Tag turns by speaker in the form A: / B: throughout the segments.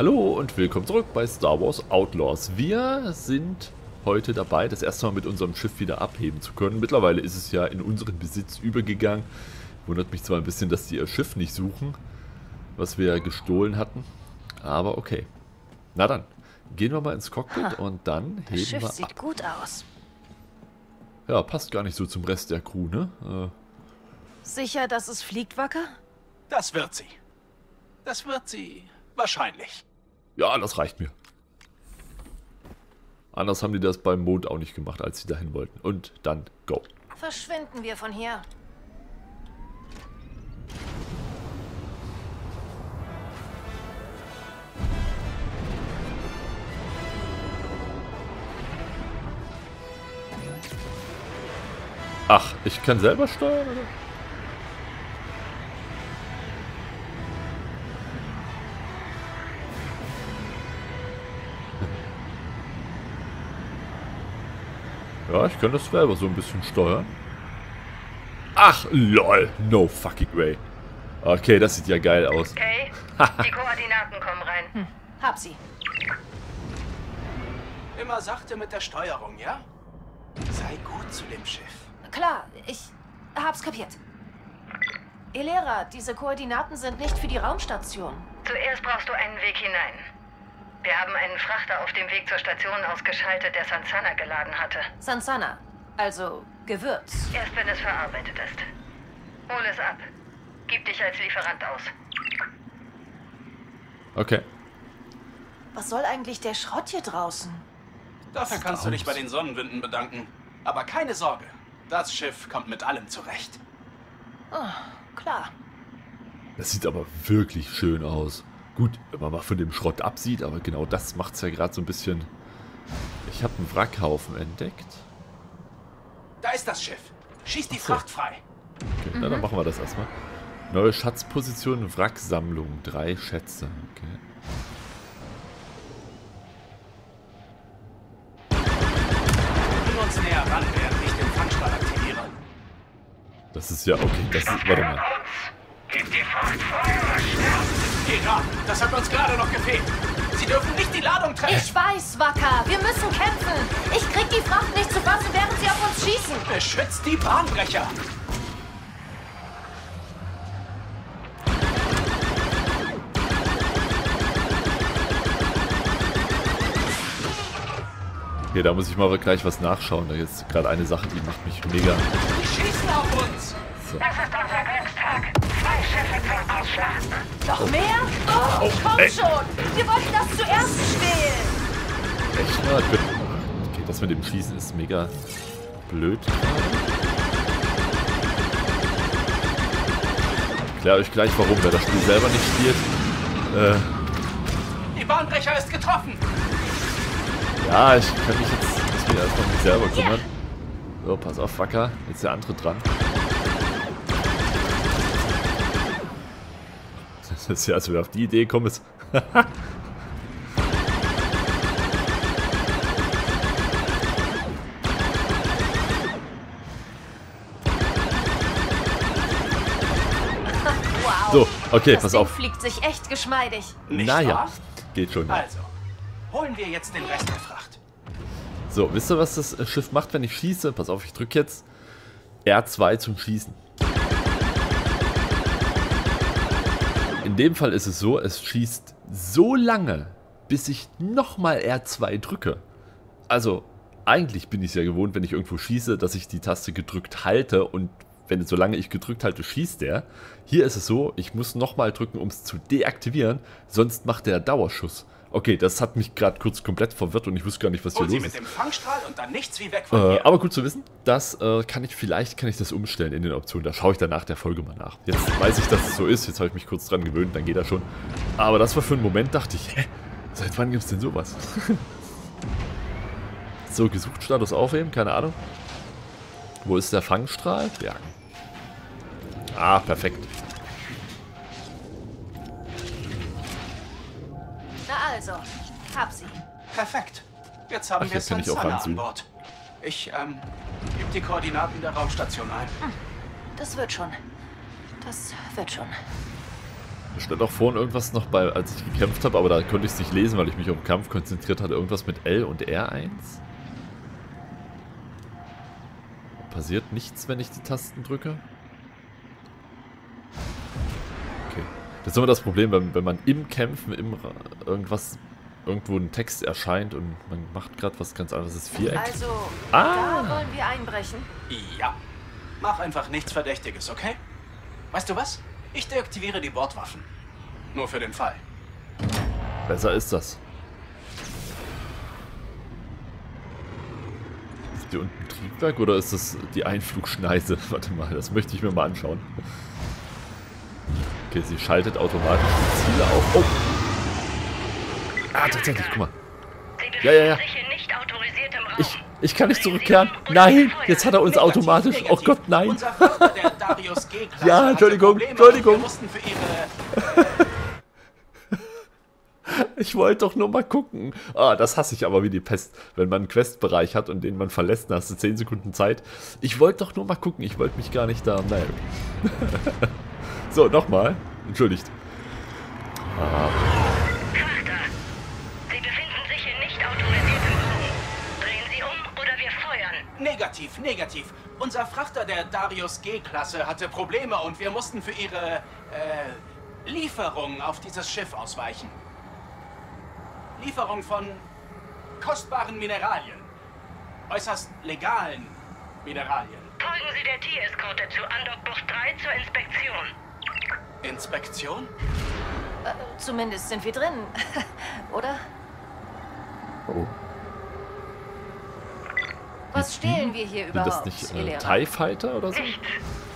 A: Hallo und willkommen zurück bei Star Wars Outlaws. Wir sind heute dabei, das erste Mal mit unserem Schiff wieder abheben zu können. Mittlerweile ist es ja in unseren Besitz übergegangen. Wundert mich zwar ein bisschen, dass die ihr Schiff nicht suchen, was wir gestohlen hatten. Aber okay. Na dann, gehen wir mal ins Cockpit und dann
B: Das
A: heben
B: Schiff
A: wir
B: sieht gut aus.
A: Ja, passt gar nicht so zum Rest der Crew, ne? Äh,
B: Sicher, dass es fliegt, Wacker?
C: Das wird sie. Das wird sie wahrscheinlich.
A: Ja, das reicht mir. Anders haben die das beim Mond auch nicht gemacht, als sie dahin wollten. Und dann go.
B: Verschwinden wir von hier.
A: Ach, ich kann selber steuern, oder? Ja, ich kann das selber so ein bisschen steuern. Ach, lol. No fucking way. Okay, das sieht ja geil aus.
D: Okay, die Koordinaten kommen rein.
B: Hab sie.
C: Immer sachte mit der Steuerung, ja? Sei gut zu dem Schiff.
B: Klar, ich hab's kapiert. Elera, diese Koordinaten sind nicht für die Raumstation.
D: Zuerst brauchst du einen Weg hinein. Wir haben einen Frachter auf dem Weg zur Station ausgeschaltet, der Sansana geladen hatte.
B: Sansana, also Gewürz.
D: Erst wenn es verarbeitet ist. Hol es ab. Gib dich als Lieferant aus.
A: Okay.
B: Was soll eigentlich der Schrott hier draußen?
C: Dafür kannst du dich bei den Sonnenwinden bedanken. Aber keine Sorge. Das Schiff kommt mit allem zurecht.
B: Klar.
A: Das sieht aber wirklich schön aus. Gut, wenn man mal von dem Schrott absieht, aber genau das macht es ja gerade so ein bisschen... Ich habe einen Wrackhaufen entdeckt.
C: Da ist das Schiff. Schieß die
A: so.
C: Fracht frei.
A: Okay, na, dann machen wir das erstmal. Neue Schatzposition, Wracksammlung, drei Schätze. Okay.
C: Bring uns näher ran, während ich den Fangstrahl aktiviere.
A: Das ist ja, okay, das ist, warte mal.
C: Hera, das hat uns gerade noch gefehlt. Sie dürfen nicht die Ladung treffen.
B: Ich weiß, Wacker. Wir müssen kämpfen. Ich krieg die Fracht nicht zu fassen, während sie auf uns schießen.
C: Beschützt die Bahnbrecher.
A: Okay, da muss ich mal gleich was nachschauen. Da ist gerade eine Sache, die macht mich mega...
C: Die schießen auf uns.
D: Das ist unser Glückstag. Zwei Schiffe zum Ausschlachten.
B: Noch mehr? Oh, komm
A: ey.
B: schon. Wir wollten das zuerst stehlen.
A: Echt mal? Okay, das mit dem Schießen ist mega blöd. Ich erkläre euch gleich warum, wer das Spiel selber nicht spielt. Äh,
C: Die Bahnbrecher ist getroffen.
A: ja, ich kann mich jetzt muss mich erstmal um mich selber kümmern. So, pass auf, Wacker. Jetzt ist der andere dran. Das ist ja, als wir auf die Idee kommen, ist...
B: Wow.
A: So, okay,
B: das
A: pass
B: Ding
A: auf.
B: fliegt sich echt geschmeidig.
C: Nicht
A: naja,
C: wahr?
A: geht schon.
C: Also, holen wir jetzt den Rest der Fracht.
A: So, wisst ihr, was das Schiff macht, wenn ich schieße? Pass auf, ich drücke jetzt R2 zum Schießen. Dem Fall ist es so, es schießt so lange, bis ich nochmal R2 drücke. Also, eigentlich bin ich es ja gewohnt, wenn ich irgendwo schieße, dass ich die Taste gedrückt halte und wenn solange ich gedrückt halte, schießt der. Hier ist es so, ich muss nochmal drücken, um es zu deaktivieren, sonst macht der Dauerschuss. Okay, das hat mich gerade kurz komplett verwirrt und ich wusste gar nicht, was hier
C: Hol
A: los ist. Äh, aber gut zu wissen, das äh, kann ich vielleicht kann ich das umstellen in den Optionen. Da schaue ich dann nach der Folge mal nach. Jetzt weiß ich, dass es so ist. Jetzt habe ich mich kurz dran gewöhnt, dann geht das schon. Aber das war für einen Moment, dachte ich, hä, seit wann gibt es denn sowas? so, gesucht Status aufheben, keine Ahnung. Wo ist der Fangstrahl? Bergen. Ah, perfekt.
B: Also, hab sie.
C: Perfekt. Jetzt haben
A: Ach,
C: wir
A: jetzt kann ich auch
C: an. Bord. Ich, ähm, gebe die Koordinaten der Raumstation ein.
B: Das wird schon. Das wird schon.
A: stand auch vorhin irgendwas noch bei, als ich gekämpft habe, aber da konnte ich es nicht lesen, weil ich mich den Kampf konzentriert hatte. Irgendwas mit L und R1. Passiert nichts, wenn ich die Tasten drücke? Okay. Das ist immer das Problem, wenn, wenn man im Kämpfen im irgendwas irgendwo ein Text erscheint und man macht gerade was ganz anderes. Das ist Viereck.
B: Also,
A: Ah.
B: da wollen wir einbrechen.
C: Ja. Mach einfach nichts Verdächtiges, okay? Weißt du was? Ich deaktiviere die Bordwaffen. Nur für den Fall.
A: Besser ist das. Ist hier unten ein Triebwerk oder ist das die Einflugschneise? Warte mal, das möchte ich mir mal anschauen. Okay, sie schaltet automatisch die Ziele auf. Oh! Ah, tatsächlich, guck mal.
D: Sie
A: Ja, ja, ja.
D: befinden sich in nicht autorisiertem Raum.
A: Ich, ich kann nicht zurückkehren. Nein, jetzt hat er uns automatisch... Oh. Gott, nein.
C: Unser Vater, der Darius G-Klasse,
A: Ja, Entschuldigung, Entschuldigung. Ich wollte doch nur mal gucken. Ah, das hasse ich aber wie die Pest. Wenn man einen Questbereich hat und den man verlässt, dann hast du 10 Sekunden Zeit. Ich wollte doch nur mal gucken. Ich wollte mich gar nicht da... Okay. so, nochmal. Entschuldigt.
D: Frachter. Sie befinden sich in nicht autorisiertem Raum. Drehen Sie um oder wir feuern.
C: Negativ, negativ. Unser Frachter der Darius G-Klasse hatte Probleme und wir mussten für ihre äh, Lieferung auf dieses Schiff ausweichen. Lieferung von kostbaren Mineralien. Äußerst legalen Mineralien.
D: Folgen Sie der T-Eskorte zu Andockbucht 3 zur Inspektion.
C: Inspektion?
B: Äh, zumindest sind wir drin. Oder?
A: Oh.
B: Was stehlen wir hier
A: Sind
B: überhaupt,
A: das nicht äh? TIE Fighter oder so?
D: Nichts.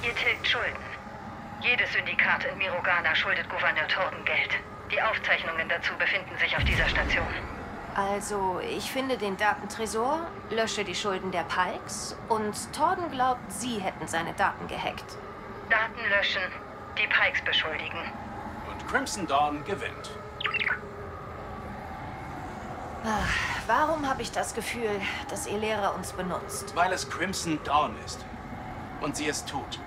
D: Ihr tilgt Schulden. Jedes Syndikat in Mirogana schuldet Gouverneur Torden Geld. Die Aufzeichnungen dazu befinden sich auf dieser Station.
B: Also, ich finde den Datentresor, lösche die Schulden der Pikes und Torden glaubt, sie hätten seine Daten gehackt.
D: Daten löschen, die Pikes beschuldigen.
C: Und Crimson Dawn gewinnt.
B: Warum habe ich das Gefühl, dass Ilera uns benutzt?
C: Weil es Crimson Dawn ist. Und sie es tut.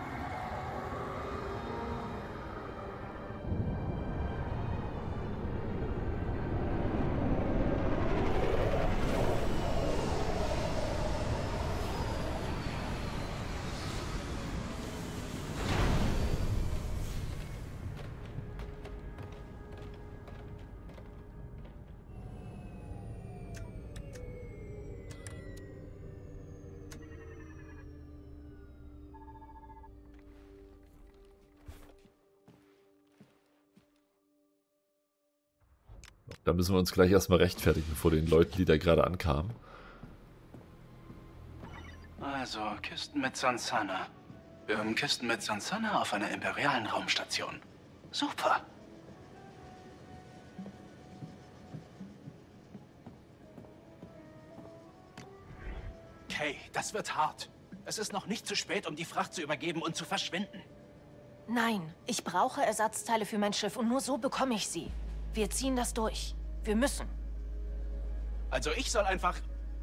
A: Da müssen wir uns gleich erstmal rechtfertigen vor den Leuten, die da gerade ankamen.
C: Also, Kisten mit Sansana. Wir haben Kisten mit Sansana auf einer imperialen Raumstation. Super. Okay, das wird hart. Es ist noch nicht zu spät, um die Fracht zu übergeben und zu verschwinden.
B: Nein, ich brauche Ersatzteile für mein Schiff und nur so bekomme ich sie. Wir ziehen das durch. Wir müssen.
C: Also ich soll einfach...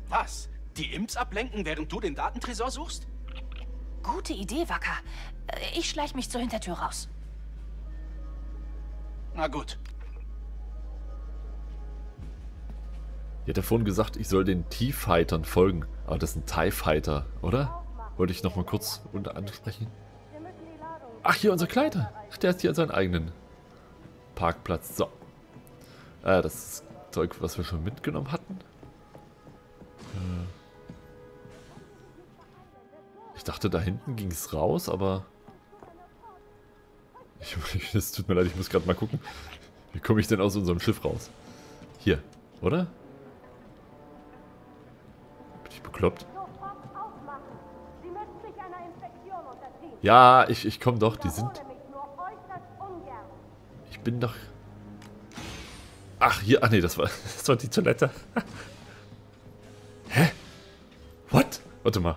C: Was? Die Imps ablenken, während du den Datentresor suchst?
B: Gute Idee, Wacker. Äh, Ich schleich mich zur Hintertür raus.
C: Na gut.
A: Die hat ja vorhin gesagt, ich soll den T-Fightern folgen. Aber das sind TIE Fighter, oder? Wollte ich nochmal kurz unter ansprechen. Ach, hier unser Kleider. Ach, Der hat hier seinen eigenen Parkplatz. So. Äh, das ist Zeug, was wir schon mitgenommen hatten. Äh. Ich dachte, da hinten ging es raus, aber... Ich, es tut mir leid, ich muss gerade mal gucken. Wie komme ich denn aus unserem Schiff raus? Hier, oder? Bin ich bekloppt? Ja, ich, ich komme doch, die sind... Ich bin doch... Ach, hier, ach nee, das war, das war die Toilette. Hä? What? Warte mal.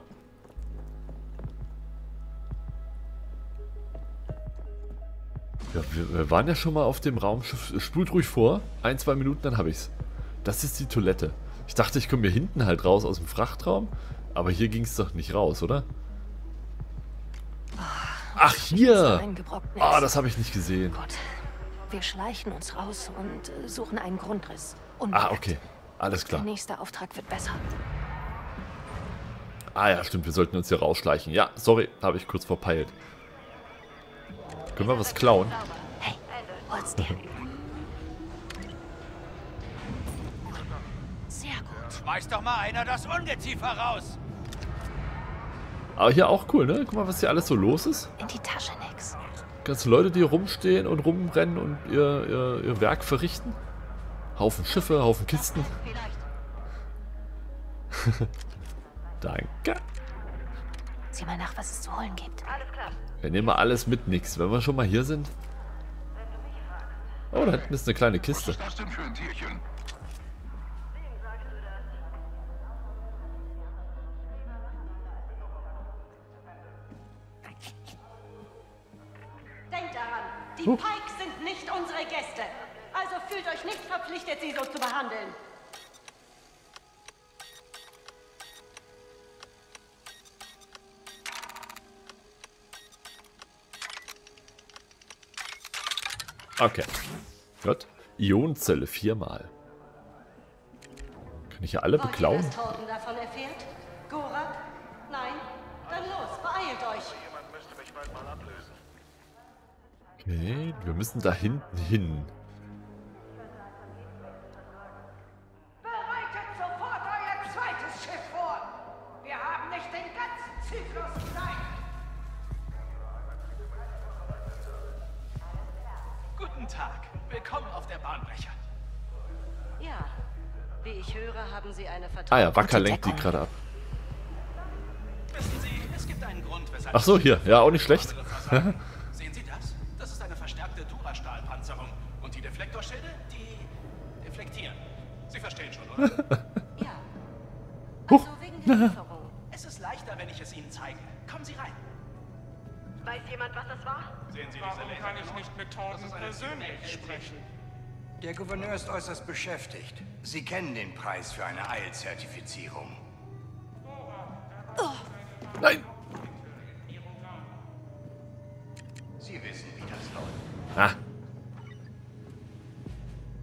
A: Ja, wir, wir waren ja schon mal auf dem Raumschiff. Spult ruhig vor. Ein, zwei Minuten, dann habe ich's. Das ist die Toilette. Ich dachte, ich komme hier hinten halt raus aus dem Frachtraum. Aber hier ging es doch nicht raus, oder? Ach, hier! Ah, das habe ich nicht gesehen.
B: Gut. Wir schleichen uns raus und äh, suchen einen Grundriss.
A: Ah,
B: Unbemerkt.
A: okay. Alles
B: Der
A: klar.
B: nächste Auftrag wird besser.
A: Ah ja, stimmt, wir sollten uns hier rausschleichen. Ja, sorry, habe ich kurz verpeilt. Können wir was klauen?
B: Hey, hol's dir. Sehr gut.
E: Schmeiß doch mal einer das Ungeziefer raus!
A: Aber hier auch cool, ne? Guck mal, was hier alles so los ist.
B: In die Tasche nix.
A: Ganze Leute, die rumstehen und rumrennen und ihr, ihr, ihr Werk verrichten. Haufen Schiffe, Haufen Kisten. Danke.
B: Sieh mal nach, was es zu holen gibt.
A: Wir nehmen mal alles mit nix, wenn wir schon mal hier sind. Oh, da hinten ist eine kleine Kiste.
F: Was denn für ein Tierchen?
G: Die Pikes sind nicht unsere Gäste. Also fühlt euch nicht verpflichtet, sie so zu behandeln.
A: Okay. Gut. Ionenzelle viermal. Kann ich hier alle
G: Wollt ihr,
A: beklauen?
G: dass Torben davon erfährt? Gorak? Nein? Dann los, beeilt euch.
A: Okay, wir müssen da hinten hin.
H: Bereitet sofort euer zweites Schiff vor. Wir haben nicht den ganzen Zyklus Zeit.
C: Guten Tag. Willkommen auf der Bahnbrecher.
G: Ja. Wie ich höre, haben sie eine
A: Ah ja, Wacker lenkt die gerade ab.
C: Wissen Sie, es gibt einen Grund, weshalb...
A: Ach so, hier. Ja, auch nicht schlecht.
C: verstärkte Durastahlpanzerung. Und die Deflektorschilde, die deflektieren. Sie verstehen schon, oder?
G: Ja. Also wegen der Lieferung.
C: es ist leichter, wenn ich es Ihnen zeige. Kommen Sie rein.
G: Weiß jemand, was das war?
C: Sehen Sie
I: Warum
C: diese
I: kann ich nicht mit
C: eine
I: persönlich sprechen?
J: Der Gouverneur ist äußerst beschäftigt. Sie kennen den Preis für eine Eilzertifizierung.
A: Nein! Ah.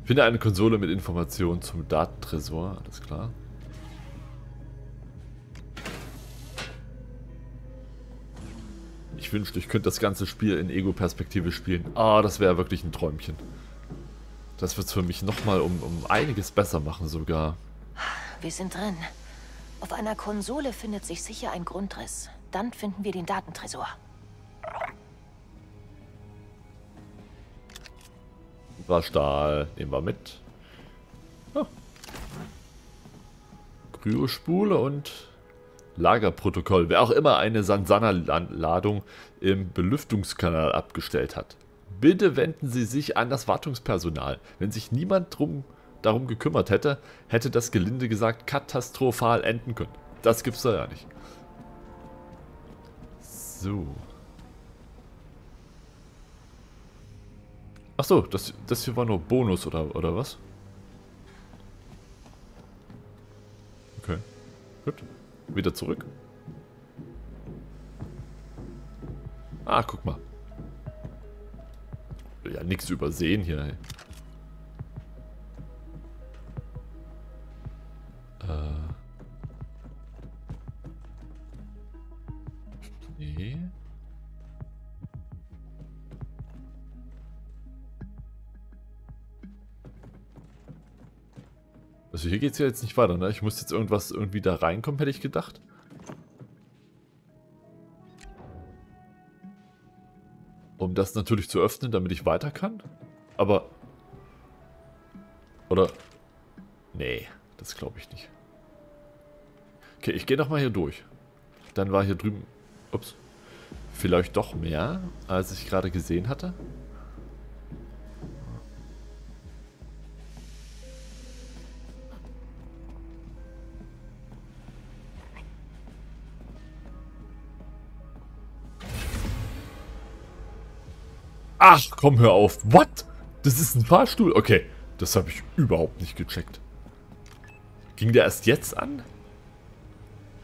A: Finde eine Konsole mit Informationen zum Datentresor. Alles klar. Ich wünschte, ich könnte das ganze Spiel in Ego-Perspektive spielen. Ah, das wäre wirklich ein Träumchen. Das wird es für mich nochmal um, um einiges besser machen sogar.
B: Wir sind drin. Auf einer Konsole findet sich sicher ein Grundriss. Dann finden wir den Datentresor.
A: War Stahl. Nehmen wir mit. Ah. Kryospule und Lagerprotokoll. Wer auch immer eine Sansana-Ladung im Belüftungskanal abgestellt hat. Bitte wenden Sie sich an das Wartungspersonal. Wenn sich niemand drum, darum gekümmert hätte, hätte das gelinde gesagt katastrophal enden können. Das gibt's da ja nicht. So. Ach so, das, das hier war nur Bonus oder, oder was? Okay. Gut. Wieder zurück. Ah, guck mal. Ja, nichts übersehen hier. ey. Äh. Nee. Also hier geht's ja jetzt nicht weiter, ne? Ich muss jetzt irgendwas irgendwie da reinkommen, hätte ich gedacht. Um das natürlich zu öffnen, damit ich weiter kann. Aber... Oder... Nee, das glaube ich nicht. Okay, ich gehe nochmal hier durch. Dann war hier drüben... Ups. Vielleicht doch mehr, als ich gerade gesehen hatte. Ach, komm, hör auf. What? Das ist ein Fahrstuhl? Okay, das habe ich überhaupt nicht gecheckt. Ging der erst jetzt an?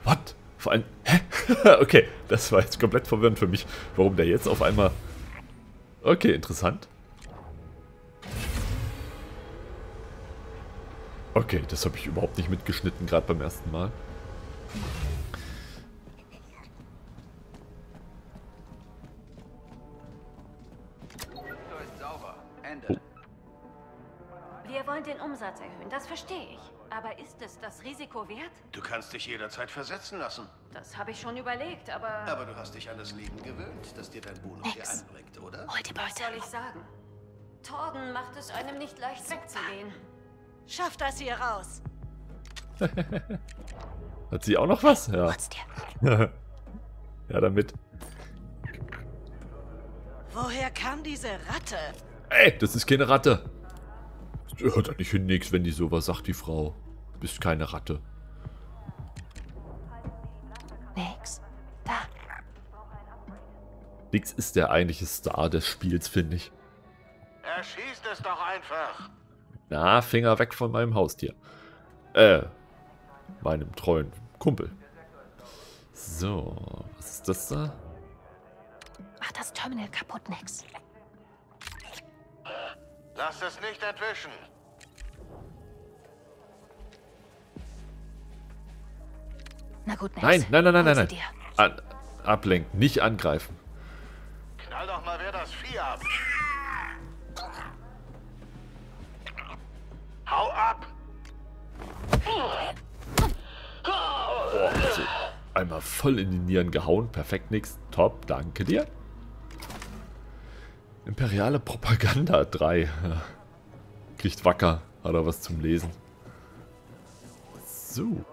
A: What? Vor allem... Hä? okay, das war jetzt komplett verwirrend für mich, warum der jetzt auf einmal... Okay, interessant. Okay, das habe ich überhaupt nicht mitgeschnitten, gerade beim ersten Mal.
B: Okay. Wert?
F: Du kannst dich jederzeit versetzen lassen.
B: Das habe ich schon überlegt, aber...
F: Aber du hast dich an das Leben gewöhnt, das dir dein Bonus hier anbringt, oder?
B: Hol die Was soll ich sagen? Torden macht es einem nicht leicht wegzugehen.
G: Schafft das hier raus.
A: Hat sie auch noch was? Ja. Ja, damit.
G: Woher kam diese Ratte?
A: Ey, das ist keine Ratte. Das hört doch nicht hin nix, wenn die sowas sagt, die Frau. Du bist keine Ratte. Nix ist der eigentliche Star des Spiels, finde ich.
F: Erschießt es doch einfach.
A: Na, Finger weg von meinem Haustier. Äh, meinem treuen Kumpel. So, was ist das da?
B: Mach das Terminal kaputt, Nix.
F: Lass es nicht entwischen.
B: Na gut, Nix.
A: Nein, nein, nein, nein, nein, nein.
B: dir.
A: An, ablenken, nicht angreifen.
F: Knall doch mal wer das Vieh ab. Hau ab!
A: Also, einmal voll in die Nieren gehauen. Perfekt, nix. Top, danke dir. Imperiale Propaganda 3. Ja. Kriegt wacker. Hat er was zum Lesen. So.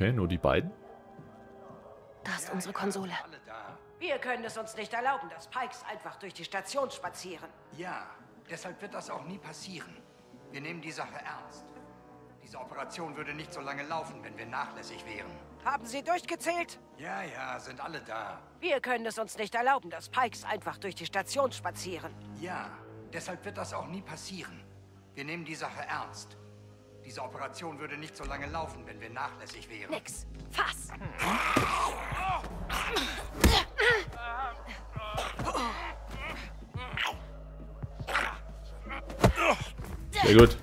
A: Okay, nur die beiden.
B: Da ist unsere Konsole.
J: Alle da?
G: Wir können es uns nicht erlauben, dass Pikes einfach durch die Station spazieren.
J: Ja, deshalb wird das auch nie passieren. Wir nehmen die Sache ernst. Diese Operation würde nicht so lange laufen, wenn wir nachlässig wären.
G: Haben Sie durchgezählt?
J: Ja, ja, sind alle da.
G: Wir können es uns nicht erlauben, dass Pikes einfach durch die Station spazieren.
J: Ja, deshalb wird das auch nie passieren. Wir nehmen die Sache ernst. Diese Operation würde nicht so lange laufen, wenn wir nachlässig wären.
B: Nix. Fass.
A: Sehr gut.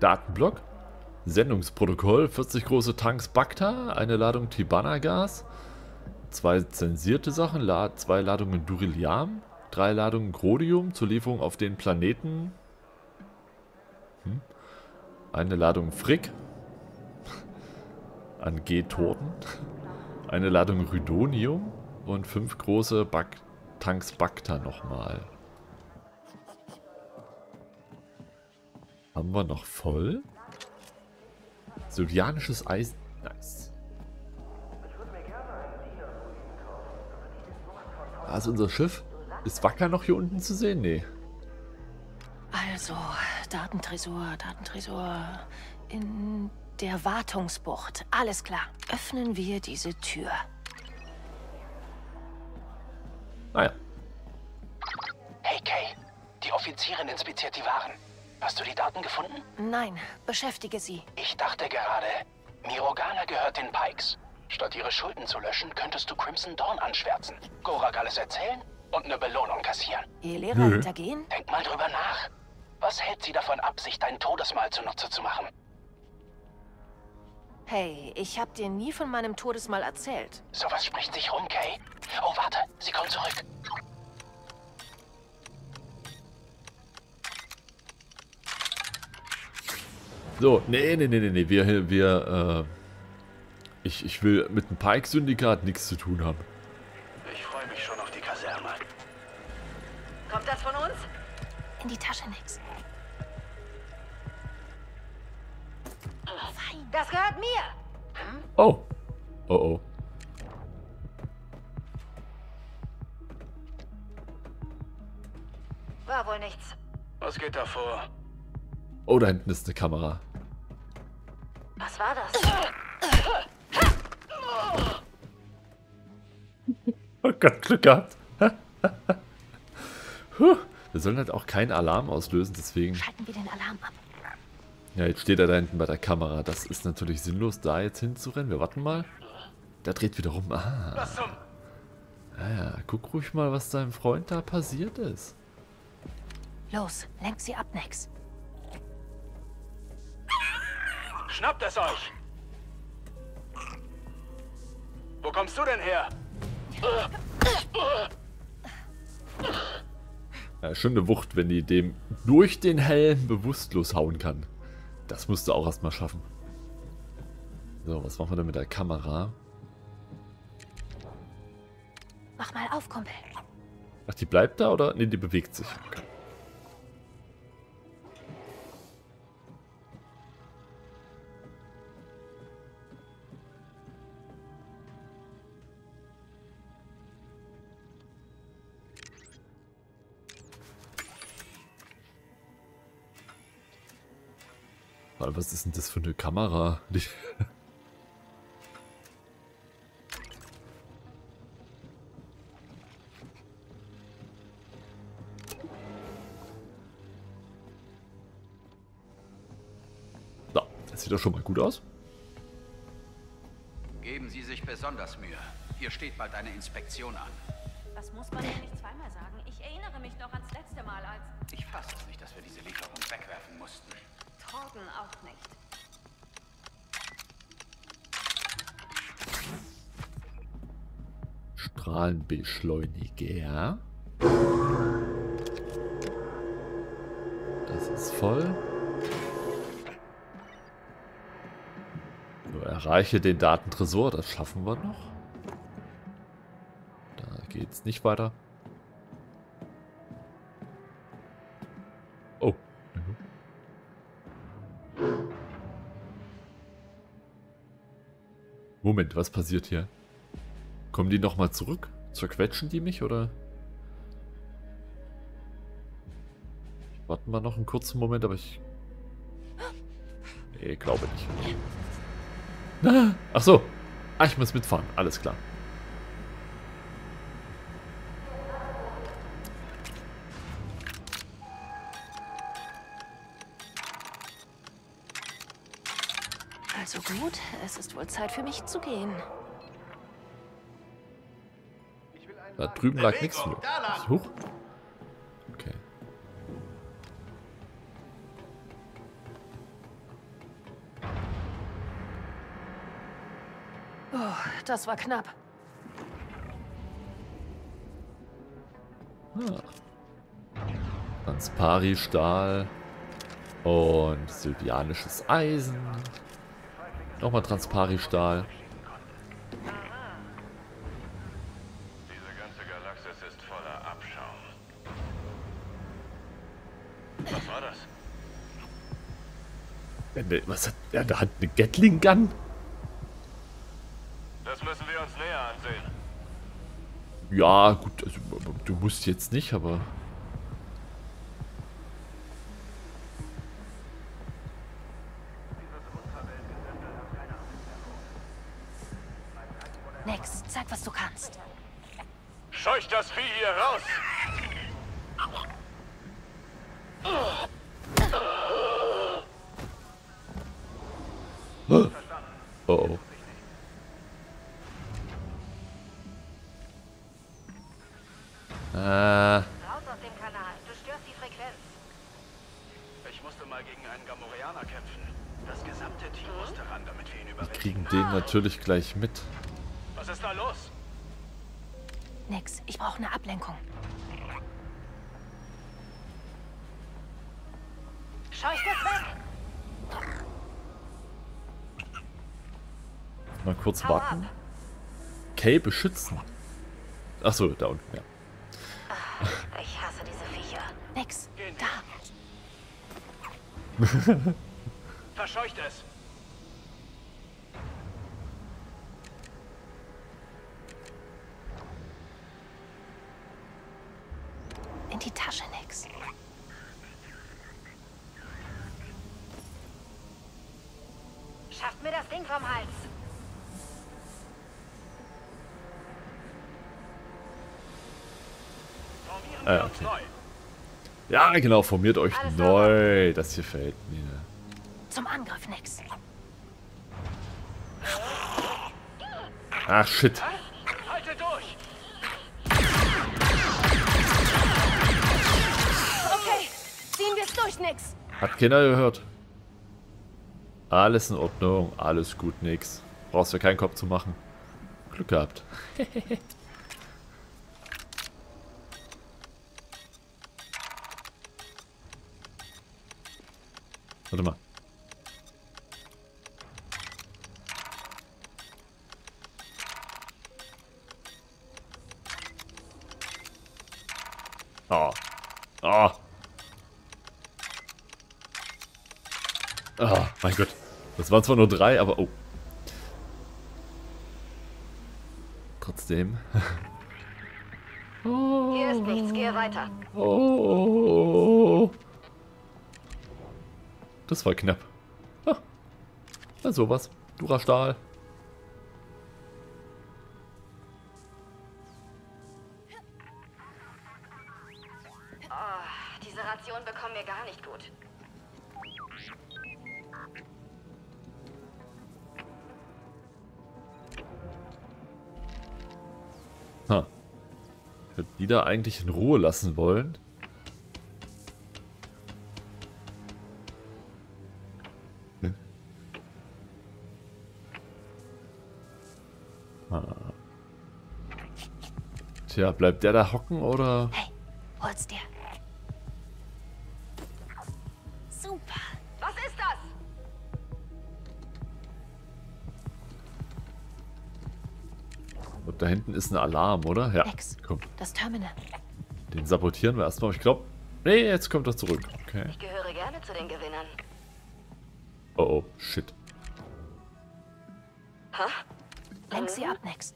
A: Datenblock. Sendungsprotokoll. 40 große Tanks Bacta. Eine Ladung Tibana-Gas. Zwei zensierte Sachen. La zwei Ladungen Duriliam. Drei Ladungen Grodium zur Lieferung auf den Planeten. Hm. Eine Ladung Frick. An G-Torten. Eine Ladung Rhydonium. Und fünf große Back Tanks Bacta nochmal. Haben wir noch voll? Sylvianisches Eisen. Nice. Da ist unser Schiff. Ist Wacker noch hier unten zu sehen? Nee.
B: Also, Datentresor, Datentresor. In der Wartungsbucht. Alles klar. Öffnen wir diese Tür.
A: Naja.
C: Hey Kay, die Offizierin inspiziert die Waren. Hast du die Daten gefunden?
B: Nein, beschäftige sie.
C: Ich dachte gerade, Mirogana gehört den Pikes. Statt ihre Schulden zu löschen, könntest du Crimson Dawn anschwärzen, Gorak alles erzählen und eine Belohnung kassieren.
B: Ihr Lehrer
A: Nö.
B: hintergehen?
C: Denk mal drüber nach. Was hält sie davon ab, sich dein Todesmahl zunutze zu machen?
B: Hey, ich hab dir nie von meinem Todesmal erzählt.
C: Sowas spricht sich rum, Kay. Oh, warte, sie kommt zurück.
A: So, nee, nee, nee, nee, nee. Wir, wir, äh. Ich, ich will mit dem Pike-Syndikat nichts zu tun haben.
F: Ich freue mich schon auf die Kaserne.
G: Kommt das von uns?
B: In die Tasche nix. Fein.
G: Das gehört mir.
A: Oh. Oh, oh.
G: War wohl nichts.
F: Was geht da vor?
A: Oh, da hinten ist eine Kamera.
G: Was war das?
A: Oh Gott, Glück gehabt. Wir sollen halt auch keinen Alarm auslösen, deswegen.
B: Schalten wir den Alarm ab.
A: Ja, jetzt steht er da hinten bei der Kamera. Das ist natürlich sinnlos, da jetzt hinzurennen. Wir warten mal. der dreht wieder rum. Ah.
F: Was zum...
A: Ja, ja, guck ruhig mal, was deinem Freund da passiert ist.
B: Los, lenk sie ab, Nex.
F: Schnappt es euch! Wo kommst du denn her?
A: Ja, schon eine Wucht, wenn die dem durch den Helm bewusstlos hauen kann. Das musst du auch erstmal schaffen. So, was machen wir denn mit der Kamera?
B: Mach mal auf, Kumpel.
A: Ach, die bleibt da oder? Ne, die bewegt sich. Okay. Warte, Was ist denn das für eine Kamera? So, das sieht doch schon mal gut aus.
I: Geben Sie sich besonders Mühe. Hier steht bald eine Inspektion an.
G: Das muss man ja nicht zweimal sagen. Ich erinnere mich noch ans letzte Mal, als
I: Ich fasse es nicht, dass wir diese Lieferung wegwerfen mussten.
G: Torben auch nicht.
A: Strahlenbeschleuniger. Das ist voll. So, erreiche den Datentresor. Das schaffen wir noch. Da geht's nicht weiter. Moment, was passiert hier? Kommen die nochmal zurück? Zerquetschen die mich oder? Warten wir noch einen kurzen Moment, aber ich... Nee, glaube nicht. Ah, ach so. Ah, ich muss mitfahren. Alles klar.
B: Es ist wohl Zeit für mich zu gehen.
A: Da drüben lag nichts. Huch. Okay.
B: Oh, das war knapp.
A: Ah. Transpari-Stahl und sylvianisches Eisen. Nochmal Transpari-Stahl.
F: Diese ganze Galaxis ist voller Abschaum. Was war das?
A: Ja, ne, Was hat er? Da hat eine Gatling Gun?
F: Das müssen wir uns näher ansehen.
A: Ja, gut, also, du musst jetzt nicht, aber.
F: Gegen einen Gamorreaner kämpfen. Das gesamte Team musste ran, damit wir ihn
A: wir
F: überwinden.
A: kriegen den natürlich gleich mit.
F: Was ist da los?
B: Nex, ich brauche eine Ablenkung.
G: Scheucht es weg!
A: Mal kurz warten. Kay beschützen. Achso, da unten, ja.
G: Ich hasse diese Viecher.
B: Nex, da.
F: Verscheucht es!
B: In die Tasche, Nex.
G: Schafft mir das Ding vom Hals.
F: Formieren
A: Ah,
F: wir
A: ja,
F: uns
A: okay. Ja, genau, formiert euch
G: Alles
A: neu. Das hier fällt mir.
B: Zum Angriff, Nex.
A: Ach, shit.
F: Halte durch!
B: Okay, ziehen wir es durch, nix.
A: Hat keiner gehört. Alles in Ordnung, alles gut, nix. Brauchst du keinen Kopf zu machen. Glück gehabt. Warte mal. Oh. Oh. Oh, mein Gott. Das waren zwar nur drei, aber oh. Trotzdem.
D: Hier ist nichts, gehe weiter.
A: Oh. Das war knapp. Ah. Na sowas. Durastahl.
D: Oh, diese Ration bekommen wir gar nicht gut.
A: Ha. Ich würde die da eigentlich in Ruhe lassen wollen. Tja, bleibt der da hocken oder?
B: Hey, hol's dir. Super.
D: Was ist das?
A: Und da hinten ist ein Alarm, oder? Ja.
B: Nix.
A: Komm,
B: Das Terminal.
A: den sabotieren wir erstmal. Ich glaube. Nee, jetzt kommt er zurück. Okay.
D: Ich gehöre gerne zu den Gewinnern.
A: Oh oh, shit.
D: Ha?
B: Lenk sie ab, nix.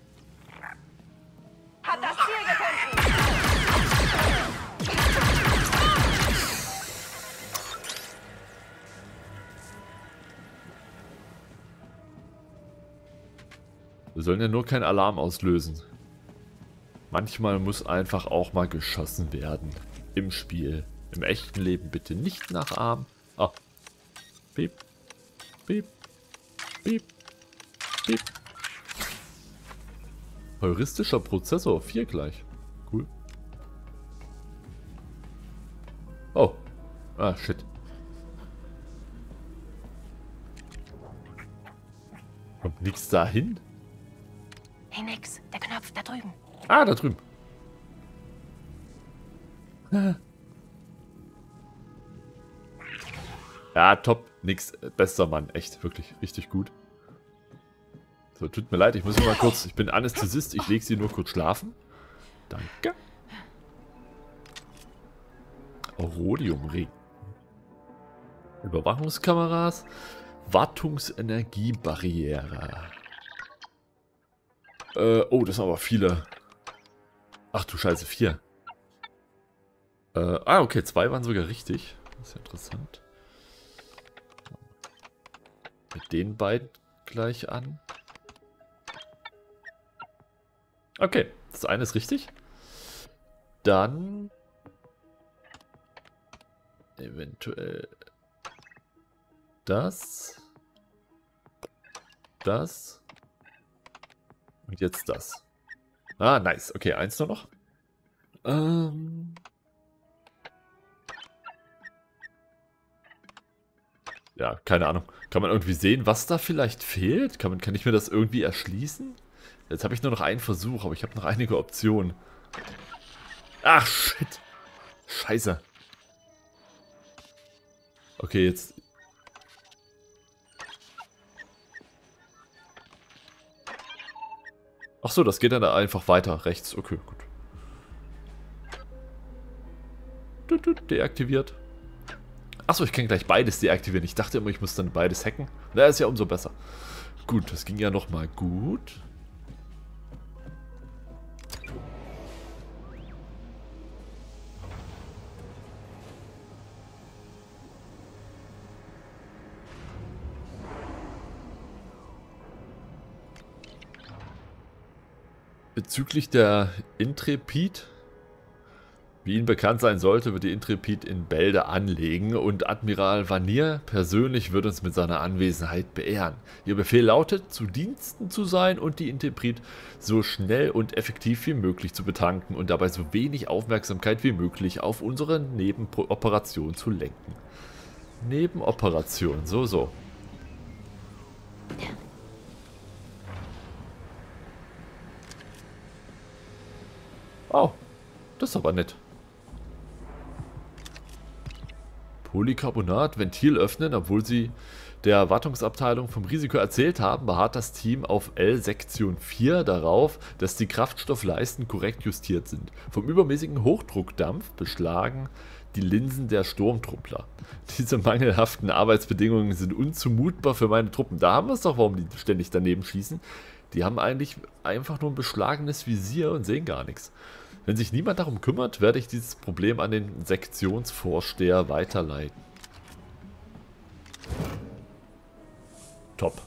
A: Sollen ja nur keinen Alarm auslösen. Manchmal muss einfach auch mal geschossen werden. Im Spiel. Im echten Leben bitte nicht nachahmen. Ah. Piep. Piep. Piep. Piep. Heuristischer Prozessor. 4 gleich. Cool. Oh. Ah, shit. Kommt nichts dahin?
B: Drüben.
A: Ah, da drüben. Ja, top. Nix. Bester Mann. Echt, wirklich. Richtig gut. So, tut mir leid. Ich muss mal kurz... Ich bin Anästhesist. Ich lege sie nur kurz schlafen. Danke. Rhodiumring. Überwachungskameras. Wartungsenergiebarriere. Äh, oh, das sind aber viele. Ach du Scheiße, vier. Äh, ah, okay, zwei waren sogar richtig. Das ist ja interessant. Mit den beiden gleich an. Okay, das eine ist richtig. Dann eventuell das, das und jetzt das. Ah, nice. Okay, eins nur noch. Ähm. Ja, keine Ahnung. Kann man irgendwie sehen, was da vielleicht fehlt? Kann, man, kann ich mir das irgendwie erschließen? Jetzt habe ich nur noch einen Versuch, aber ich habe noch einige Optionen. Ach, shit. Scheiße. Okay, jetzt... Ach so, das geht dann da einfach weiter. Rechts. Okay, gut. Deaktiviert. Achso, ich kann gleich beides deaktivieren. Ich dachte immer, ich muss dann beides hacken. Na, ist ja umso besser. Gut, das ging ja nochmal gut. Bezüglich der Intrepid Wie Ihnen bekannt sein sollte, wird die Intrepid in Bälde anlegen und Admiral Vanier persönlich wird uns mit seiner Anwesenheit beehren. Ihr Befehl lautet, zu Diensten zu sein und die Intrepid so schnell und effektiv wie möglich zu betanken und dabei so wenig Aufmerksamkeit wie möglich auf unsere Nebenoperation zu lenken. Nebenoperation, so, so. Oh, das ist aber nett. Polycarbonat, Ventil öffnen, obwohl sie der Wartungsabteilung vom Risiko erzählt haben, beharrt das Team auf L-Sektion 4 darauf, dass die Kraftstoffleisten korrekt justiert sind. Vom übermäßigen Hochdruckdampf beschlagen die Linsen der Sturmtruppler. Diese mangelhaften Arbeitsbedingungen sind unzumutbar für meine Truppen. Da haben wir es doch, warum die ständig daneben schießen. Die haben eigentlich einfach nur ein beschlagenes Visier und sehen gar nichts. Wenn sich niemand darum kümmert, werde ich dieses Problem an den Sektionsvorsteher weiterleiten. Top.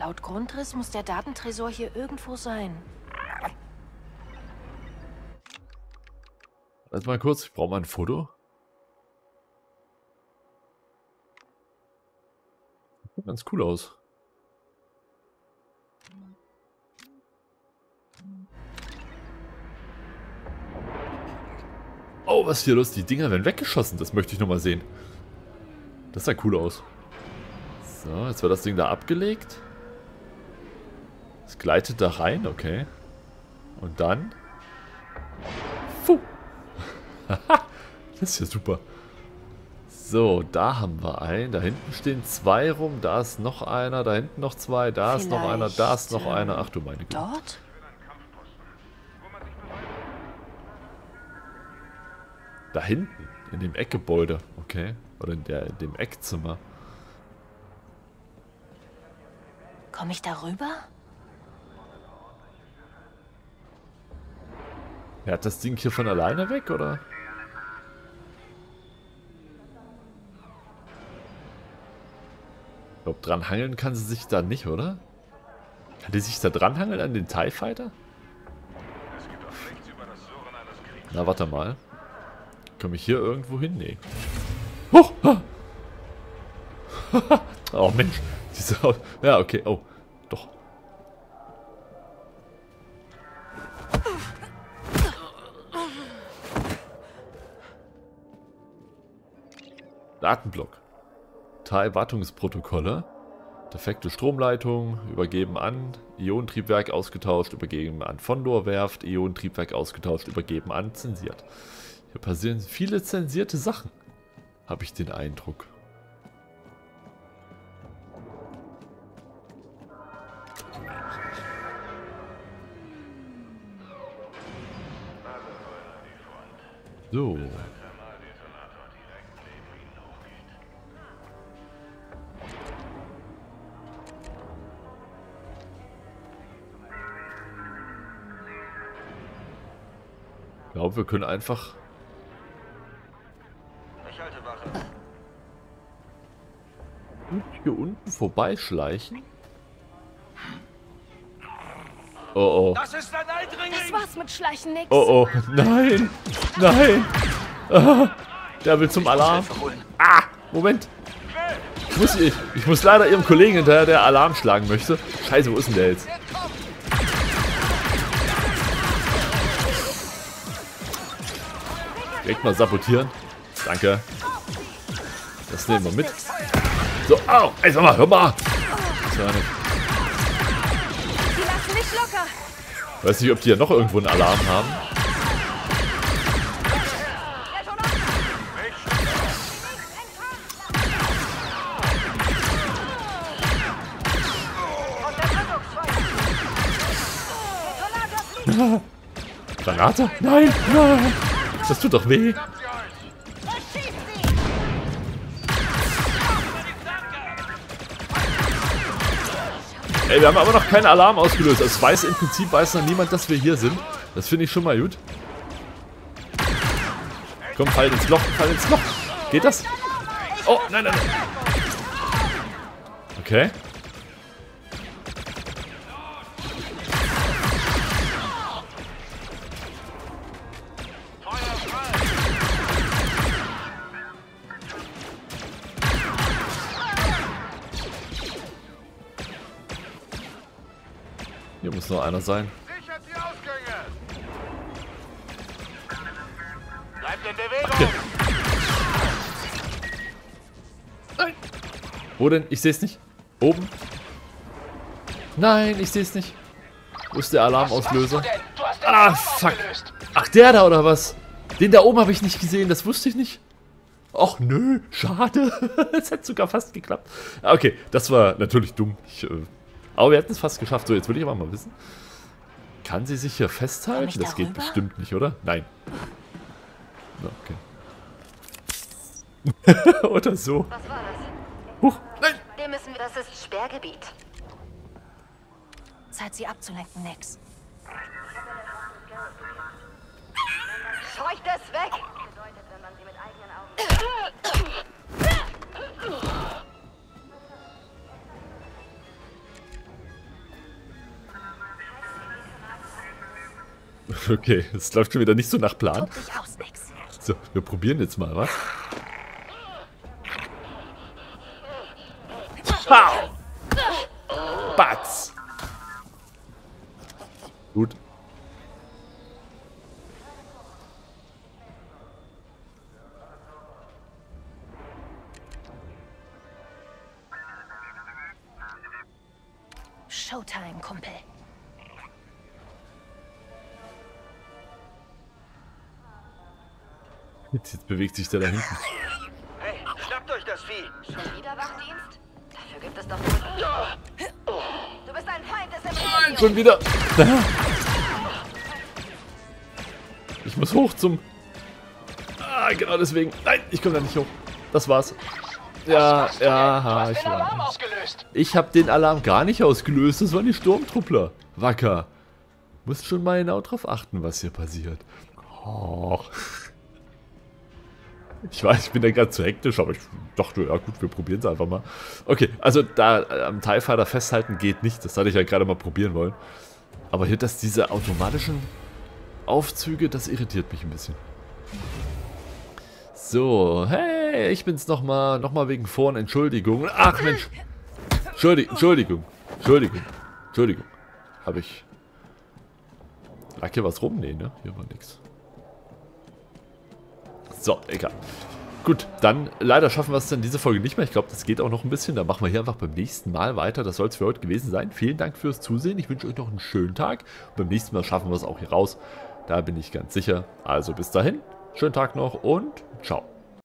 B: Laut Grundriss muss der Datentresor hier irgendwo sein.
A: Warte mal kurz, ich brauche mal ein Foto. Sieht ganz cool aus. Oh, was ist hier los? Die Dinger werden weggeschossen. Das möchte ich nochmal sehen. Das sah cool aus. So, jetzt wird das Ding da abgelegt. Es gleitet da rein, okay. Und dann... Puh. das ist ja super. So, da haben wir einen. Da hinten stehen zwei rum. Da ist noch einer. Da hinten noch zwei. Da ist noch einer. Da ist noch einer. Ach du meine Güte.
B: Dort?
A: Da hinten. In dem Eckgebäude. Okay. Oder in, der, in dem Eckzimmer.
B: Komme ich da rüber?
A: Hat das Ding hier von alleine weg, oder? Ich glaube, dranhangeln kann sie sich da nicht, oder? Kann die sich da dranhangeln an den TIE Fighter? Na, warte mal. Komme ich hier irgendwo hin? Nee. Oh, oh Mensch. Diese, ja, okay. Oh, Datenblock. TIE-Wartungsprotokolle. Defekte Stromleitung, übergeben an Ionentriebwerk ausgetauscht, übergeben an Fondor-Werft, Ionentriebwerk ausgetauscht, übergeben an zensiert. Hier passieren viele zensierte Sachen, habe ich den Eindruck. So. Glaube, wir können einfach...
F: Ich halte Wache.
A: Gut hier unten vorbeischleichen. Oh oh.
E: Das ist ein Eindringling!
B: Das war's mit Schleichen nix.
A: Oh oh. Nein. Nein. Ah, der will zum Alarm. Ah, Moment. Ich muss, ich, ich muss leider ihrem Kollegen hinterher, der Alarm schlagen möchte. Scheiße, wo ist denn der jetzt? Direkt mal sabotieren. Danke. Das nehmen wir mit. So, au, ey, sag mal, hör mal. Das war nicht. Weiß nicht, ob die ja noch irgendwo einen Alarm haben. Granate? Nein, nein. Das tut doch weh. Ey, wir haben aber noch keinen Alarm ausgelöst. Es weiß im Prinzip weiß noch niemand, dass wir hier sind. Das finde ich schon mal gut. Komm, fall ins Loch, fall ins Loch. Geht das? Oh, nein, nein, nein. Okay. Einer sein.
F: Bleibt in Bewegung!
A: Nein. Wo denn? Ich sehe es nicht. Oben. Nein, ich sehe es nicht. Wo ist der Alarmauslöser? Ah, fuck. Ach, der da oder was? Den da oben habe ich nicht gesehen, das wusste ich nicht. Ach nö, schade. Es hätte sogar fast geklappt. Ah, Okay, das war natürlich dumm. Ich, äh, aber wir hätten es fast geschafft. So, jetzt will ich aber mal wissen. Kann sie sich hier festhalten? Das geht bestimmt nicht, oder? Nein. Okay. oder so.
D: Was war das?
A: Huch, nein.
D: Dem müssen wir. Das ist Sperrgebiet.
B: Zeit, sie abzulenken, Nix.
D: Scheucht es weg!
A: Okay, es läuft schon wieder nicht so nach Plan. So, wir probieren jetzt mal, was? Pow! Batz! Gut. Jetzt, bewegt sich der da hinten.
F: Hey, schnappt euch das Vieh!
D: Schon wieder Wachdienst? Dafür gibt es doch wohl. Du bist ein Feind des Imperiums!
A: Schon wieder. Ich muss hoch zum... Ah, genau deswegen. Nein, ich komme da nicht hoch. Das war's. Ja, ja,
C: hast
A: ich
C: den Alarm
A: weiß.
C: ausgelöst.
A: Ich habe den Alarm gar nicht ausgelöst. Das waren die Sturmtruppler. Wacker. Musst schon mal genau drauf achten, was hier passiert. Och. Ich weiß, ich bin da gerade zu hektisch, aber ich dachte, ja gut, wir probieren es einfach mal. Okay, also da äh, am TIE Fighter festhalten geht nicht. Das hatte ich ja gerade mal probieren wollen. Aber hier, dass diese automatischen Aufzüge, das irritiert mich ein bisschen. So, hey, ich bin's nochmal, nochmal wegen vorn, Entschuldigung. Ach Mensch. Entschuldigung, Entschuldigung, Entschuldigung, Entschuldigung. Habe ich... Lag hier was rum? Nee, ne? Hier war nix. So, egal. Gut, dann leider schaffen wir es dann diese Folge nicht mehr. Ich glaube, das geht auch noch ein bisschen. Dann machen wir hier einfach beim nächsten Mal weiter. Das soll es für heute gewesen sein. Vielen Dank fürs Zusehen. Ich wünsche euch noch einen schönen Tag. Beim nächsten Mal schaffen wir es auch hier raus. Da bin ich ganz sicher. Also bis dahin, schönen Tag noch und ciao.